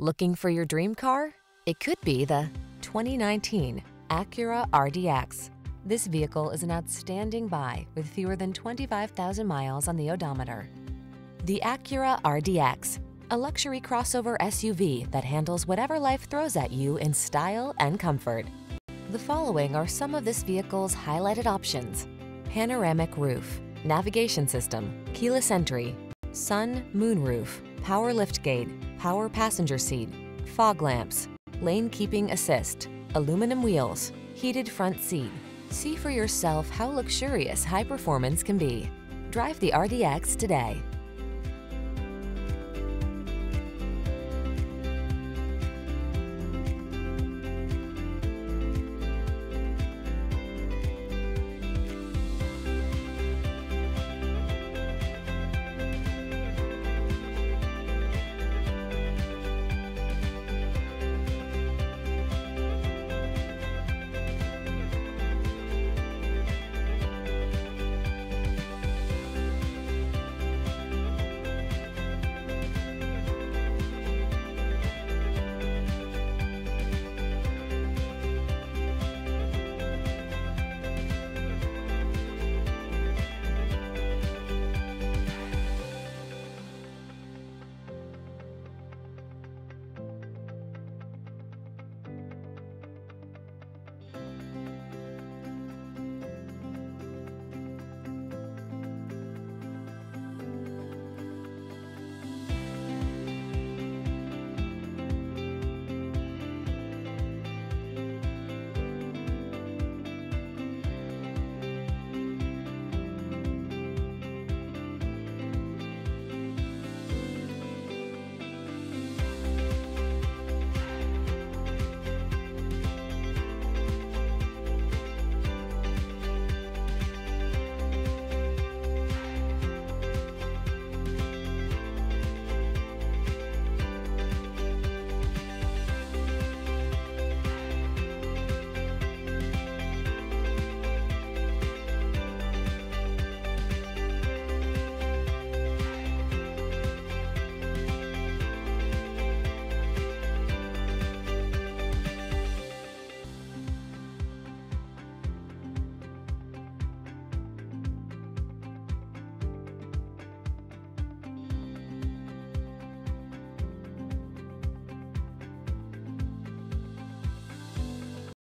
Looking for your dream car? It could be the 2019 Acura RDX. This vehicle is an outstanding buy with fewer than 25,000 miles on the odometer. The Acura RDX, a luxury crossover SUV that handles whatever life throws at you in style and comfort. The following are some of this vehicle's highlighted options. Panoramic roof, navigation system, keyless entry, sun, moon roof, power liftgate, power passenger seat, fog lamps, lane keeping assist, aluminum wheels, heated front seat. See for yourself how luxurious high performance can be. Drive the RDX today.